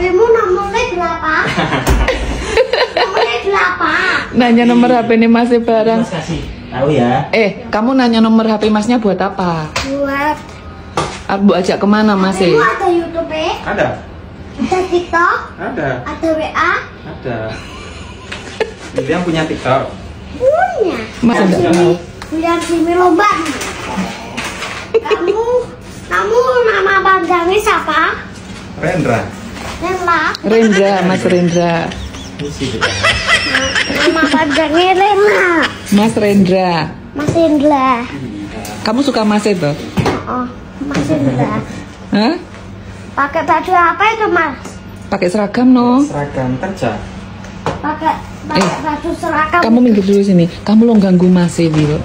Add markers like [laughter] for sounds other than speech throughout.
HPmu nomornya berapa? [laughs] nomornya berapa? Nanya nomor HP nih Mas barang. Mas kasih tahu ya. Eh, kamu nanya nomor HP Masnya buat apa? Buat Aku ajak ke mana Mas? HPmu ada YouTube, Ada. ada TikTok, Ada. ada WA, Ada. Itu yang punya TikTok. punya. Mas Yang enggak sini, tahu. yang sini lomba. Kamu, kamu nama panjangnya siapa? Rendra. Rendra, Mas Rendra. Nama panjangnya Lela. Mas Rendra. Mas Indra. Kamu suka Mas itu? Oh, Mas Indra. Hah? Pakai baju apa itu, Mas? Pakai seragam no. Seragam kerja. Pakai pakai Eh, baju seragam. Kamu minggir dulu sini. Kamu lo ganggu Mas Dio.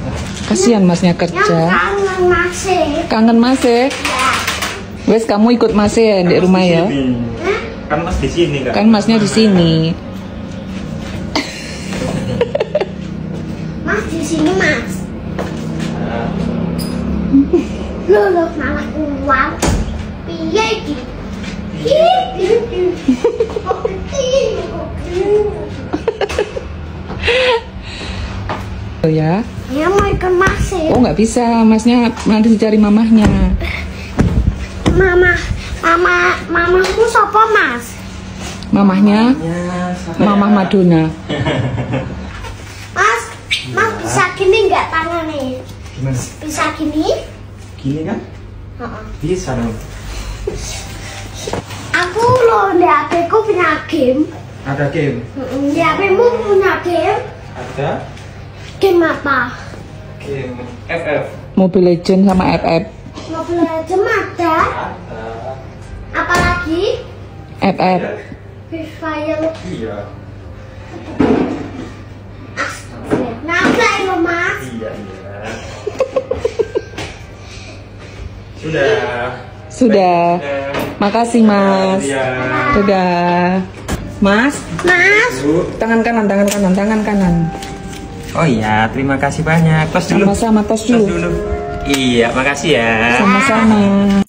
Kasihan Masnya yang kerja. kangen masih. Kangen Mas ya? Wes kamu ikut Mas ya di rumah ya. Kan Mas di sini kan. Kan Masnya di sini. Mas di sini, Mas. Lo lo malah keluar. Piye iki? Oh ya? Ya mau ikut masih. Oh nggak bisa, Masnya nanti dicari mamahnya. Mama, mama, mamamu siapa, Mas? Mamahnya, ya, Mamah? Madonna. Mas, Mas bisa gini nggak tangannya? Gimana? Bisa gini? Gini kan? Heeh. Bisa dong. Aku loh di HP ku punya game. Ada game. Di HP mu punya game. Ada Game apa? game FF. Mobile Legend sama FF. Mobile Legends ada. Apalagi FF. Free Fire. Iya. Naflay lo mas. Iya iya. Sudah. Sudah. Makasih Mas. Iya. Sudah. Mas, Mas, tangan kanan, tangan kanan, tangan kanan. Oh iya, terima kasih banyak. Tos dulu. Sama-sama tos dulu. Iya, makasih ya. Sama-sama.